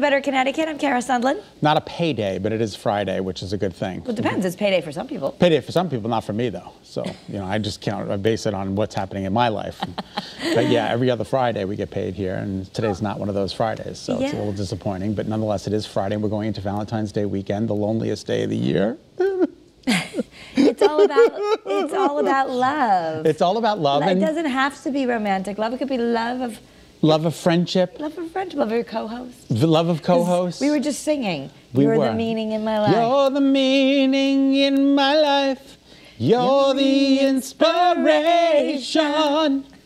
Better Connecticut. I'm Kara Sundlin. Not a payday, but it is Friday, which is a good thing. Well, it depends. It's payday for some people. Payday for some people, not for me though. So you know, I just count. I base it on what's happening in my life. but yeah, every other Friday we get paid here, and today's not one of those Fridays, so it's a little disappointing. But nonetheless, it is Friday, and we're going into Valentine's Day weekend, the loneliest day of the year. It's all about it's all about love. It's all about love it doesn't have to be romantic. Love it could be love of love of friendship, love of friendship, love of your co-host. the love of co-hosts. We were just singing. We You're were. the meaning in my life. You're the meaning in my life. You're the inspiration.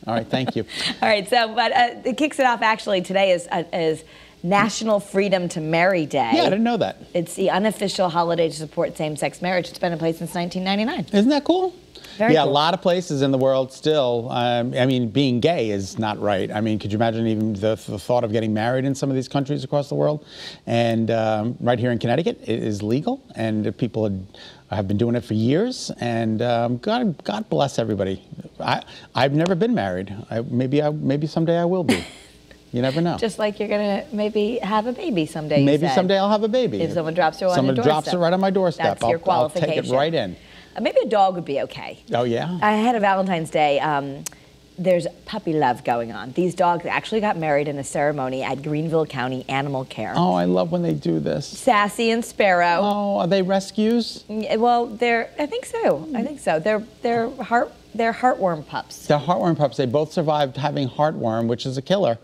All right, thank you. All right, so but uh, it kicks it off. Actually, today is uh, is National Freedom to Marry Day. Yeah, I didn't know that. It's the unofficial holiday to support same-sex marriage. It's been in place since 1999. Isn't that cool? Very yeah, cool. a lot of places in the world still. Um, I mean, being gay is not right. I mean, could you imagine even the, the thought of getting married in some of these countries across the world? And um, right here in Connecticut, it is legal, and people had, have been doing it for years. And um, God, God bless everybody. I, I've never been married. I, maybe, I, maybe someday I will be. You never know. Just like you're gonna maybe have a baby someday. maybe said. someday I'll have a baby. If someone drops you on Someone your drops it right on my doorstep. That's I'll, your I'll take qualification. it right in. Uh, maybe a dog would be okay. Oh yeah. I had a Valentine's Day. Um, there's puppy love going on. These dogs actually got married in a ceremony at Greenville County Animal Care. Oh, I love when they do this. Sassy and Sparrow. Oh, are they rescues? Yeah, Well, they're. I think so. I think so. They're they're heart they're heartworm pups. The heartworm pups, they both survived having heartworm, which is a killer,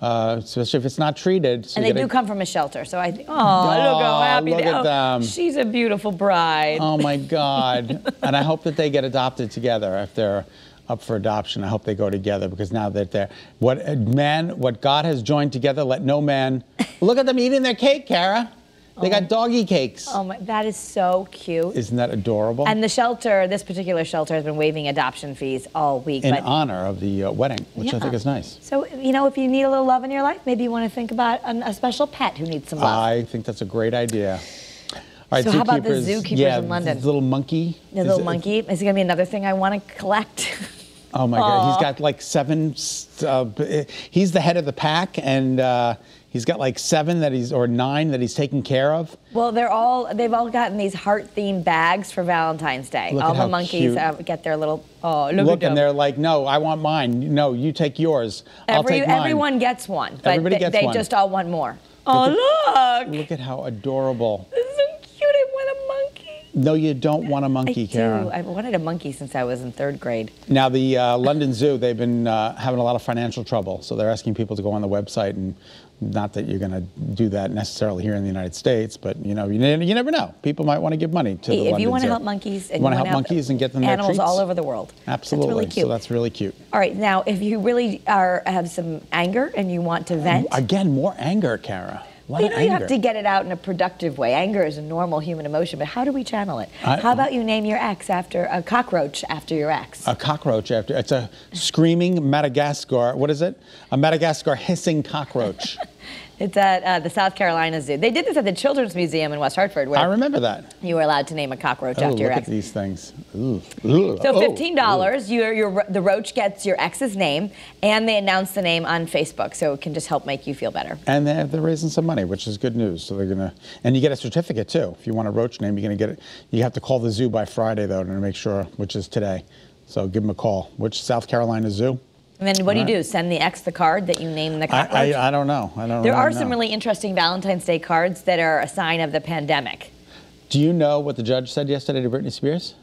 uh, especially if it's not treated. So And they do come from a shelter, so I think, oh, look how happy look they at oh. She's a beautiful bride. Oh my God! and I hope that they get adopted together if they're up for adoption. I hope they go together because now that they're what uh, man, what God has joined together, let no man. Look at them eating their cake, Kara. They got doggy cakes. Oh my, that is so cute. Isn't that adorable? And the shelter, this particular shelter, has been waiving adoption fees all week. in honor of the uh, wedding, which I think is nice. So, you know, if you need a little love in your life, maybe you want to think about an, a special pet who needs some love. I think that's a great idea. All right, So how about the zookeepers- yeah, in London? the little monkey. the Is little it- monkey. Is it going to be another thing I want to collect? Oh my God, he's got like seven. Uh, he's the head of the pack, and uh, he's got like seven that he's or nine that he's taking care of. well, they're all, they've all gotten these heart-themed bags for Valentine's Day. Look all the monkeys uh, get their little, oh, look, Look, at them. and they're like, "No, I want mine. No, you take yours. I'll take mine." everyone gets one, but Everybody they, gets they one. just all want more. Oh, look! Look at how adorable. This is so cute. I want a monkey. No, you don't want a monkey, I Karen. do. I've wanted a monkey since I was in third grade. Now, the uh, London Zoo, they've been uh, having a lot of financial trouble. So they're asking people to go on the website and not that you're going to do that necessarily here in the United States, but you know, you, you never know. People might want to give money to the if London you want to help monkeys and you want to help monkeys and get them animals all over the world, Absolutely. That's really cute. So that's really cute. all right, now if you really are have some anger and you want to vent, Again, more anger, Kara. Lot you know you have to get it out in a productive way. Anger is a normal human emotion, but how do we channel it? I- how about you name your ex after a cockroach after your ex? a cockroach after it's a screaming Madagascar. What is it? A Madagascar hissing cockroach. It's at uh, the South Carolina Zoo. They did this at the Children's Museum in West Hartford, I remember that. you were allowed to name a cockroach Oh, after look your at these things. Ooh. Ooh. So fifteen dollars. the roach gets your ex's name, and they announce the name on Facebook, so it can just help make you feel better. And they're, they're raising some money, which is good news. So they're gonna, and you get a certificate too. If you want a roach name, you're gonna get it. You have to call the zoo by Friday though to make sure, which is today. So give them a call. Which South Carolina zoo? And then what do you do? Send the ex the card that you name the cockroach. I, I, I don't know. I don't. there are really some know. really interesting Valentine's Day cards that are a sign of the pandemic. Do you know what the judge said yesterday to Britney Spears?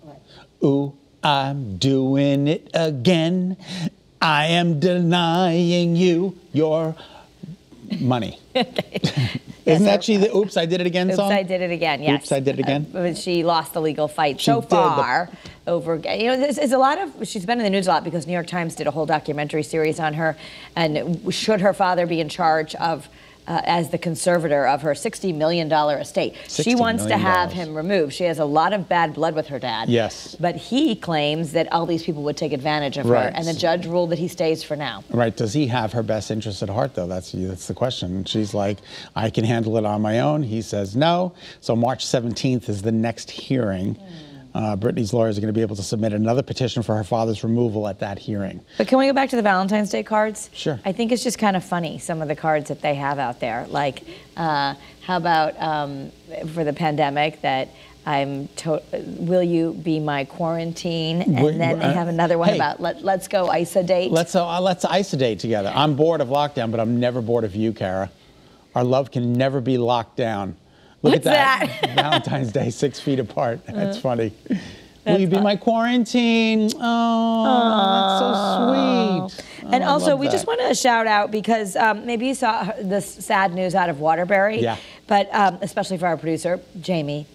What? Ooh, I'm doing it again. I am denying you your money. Isn't that she the Oops, I Did It Again Oops, song? I did it again. Yes. Oops, I did it again? Uh, but she lost the legal fight She so did. Far over. You know, there's, there's a lot of. She's been in the news a lot because New York Times did a whole documentary series on her, and should her father be in charge of. Uh, as the conservator of her $60 million estate. She $60 wants to have him removed. She has a lot of bad blood with her dad. Yes. But he claims that all these people would take advantage of Right. her, and the judge ruled that he stays for now. Right. Does he have her best interest at heart, though? That's that's the question. She's like, I can handle it on my own. He says no. So March 17th is the next hearing. Uh, Britney's lawyers are going to be able to submit another petition for her father's removal at that hearing. But can we go back to the Valentine's Day cards? Sure. I think it's just kind of funny, some of the cards that they have out there. Like, uh, how about um, for the pandemic that I'm, to- will you be my quarantine? And Wait, then they uh, have another one hey. about let, let's go ice a date. Let's uh, let's ice a date together. I'm bored of lockdown, but I'm never bored of you, Kara. Our love can never be locked down. Look What's at that? Uh, Valentine's Day, six feet apart. That's funny. Will you be my quarantine? Oh, that's so sweet. And Oh, I also, we just want to shout out because um, maybe you saw the sad news out of Waterbury, Yeah. but um, especially for our producer, Jamie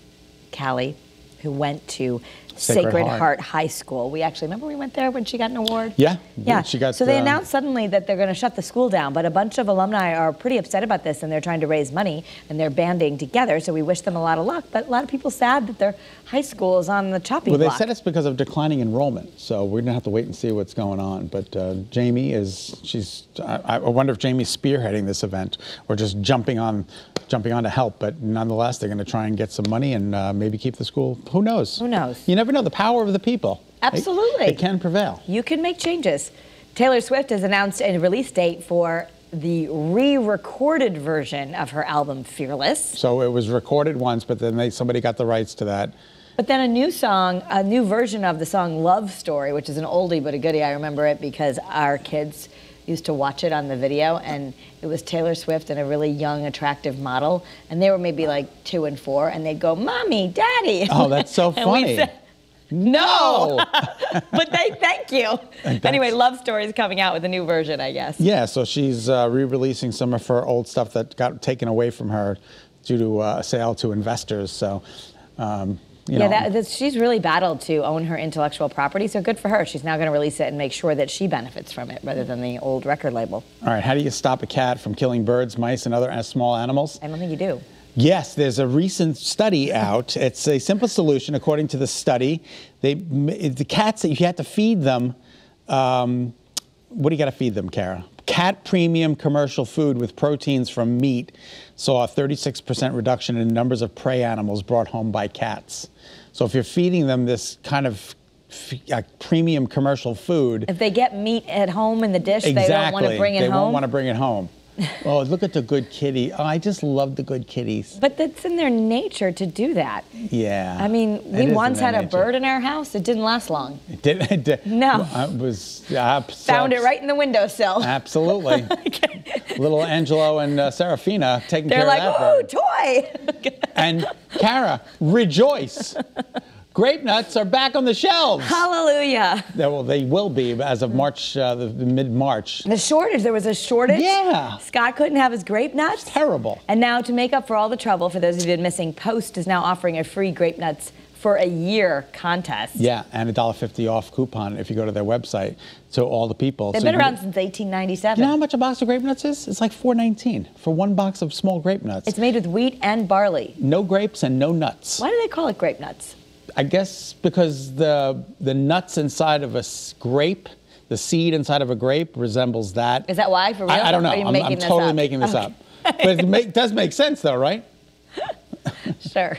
Callie, who went to Sacred Sacred, Heart. Heart. High School. We actually remember we went there when she got an award. Yeah, Yeah. she got so they the- announced suddenly that they're going to shut the school down, but a bunch of alumni are pretty upset about this and they're trying to raise money and they're banding together. So we wish them a lot of luck. But a lot of people sad that their high school is on the chopping Well, they block. said it's because of declining enrollment, so we're gonna have to wait and see what's going on. But uh, Jamie is, she's, I, I wonder if Jamie's spearheading this event or just jumping on, jumping on to help. But nonetheless, they're gonna try and get some money and uh, maybe keep the school. Who knows? Who knows? You never know. The power of the people. Absolutely. It, can prevail. You can make changes. Taylor Swift has announced a release date for the re-recorded version of her album Fearless. So it was recorded once, but then they, somebody got the rights to that. But then a new song, a new version of the song Love Story, which is an oldie but a goodie. I remember it because our kids used to watch it on the video and it was Taylor Swift and a really young, attractive model. And they were maybe like two and four and they'd go, Mommy, Daddy. Oh, that's so funny. No, but they thank you. Anyway, Love Story is coming out with a new version, I guess. Yeah, so she's uh, re-releasing some of her old stuff that got taken away from her due to uh, a sale to investors. So, um, you Yeah, know, that, she's really battled to own her intellectual property, so good for her. She's now going to release it and make sure that she benefits from it rather than the old record label. all right. How do you stop a cat from killing birds, mice, and other uh, small animals? I don't think you do. Yes, there's a recent study out. It's a simple solution, according to the study. They, the cats that you had to feed them. Um, what do you got to feed them, Kara? Cat premium commercial food with proteins from meat saw a 36% reduction in numbers of prey animals brought home by cats. So if you're feeding them this kind of uh, premium commercial food, If they get meat at home in the dish, they don't want to bring it they home. won't want to bring it home. oh, look at the good kitty. Oh, I just love the good kitties. but that's in their nature to do that. Yeah. I mean, we once had a nature. bird in our house. It didn't last long. It didn't? it did. No. I was Found it right in the windowsill. Absolutely. Little Angelo and uh, Serafina taking They're care like, of that "Ooh, bird. toy!" And Kara, rejoice. Grape nuts are back on the shelves. Hallelujah. They will, they will be as of March, uh, the, the mid-March. The shortage. There was a shortage. Yeah. Scot couldn't have his grape nuts. Terrible. And now, to make up for all the trouble, for those of you who've been missing, Post is now offering a free grape nuts for a year contest. Yeah, and a $1.50 off coupon if you go to their website to all the people. They've So been around since 1897. You know how much a box of grape nuts is? It's like $4.19 for one box of small grape nuts. It's made with wheat and barley. no grapes and no nuts. Why do they call it grape nuts? I guess because the the nuts inside of a grape, the seed inside of a grape resembles that. Is that why, for real? I, I don't know. Or are you I'm, making I'm this totally up? making this Okay. up. But it make, does make sense though, right? Sure.